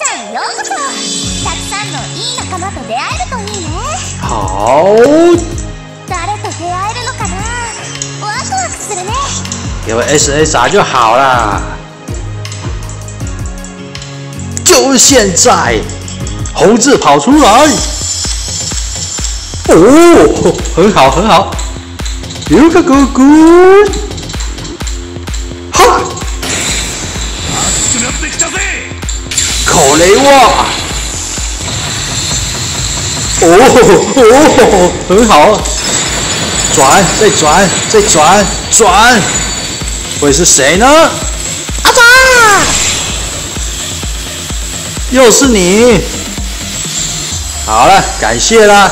じゃあようこそたくさんのいい仲間と出会えるといいね好，誰と出会えるのかなワクワクするね有 SSR 就好啦。就是现在，猴子跑出来。哦，很好很好，有个哥哥， 雷哇！哦哦，很好，转再转再转转，会是谁呢？阿达，又是你！好了，感谢啦。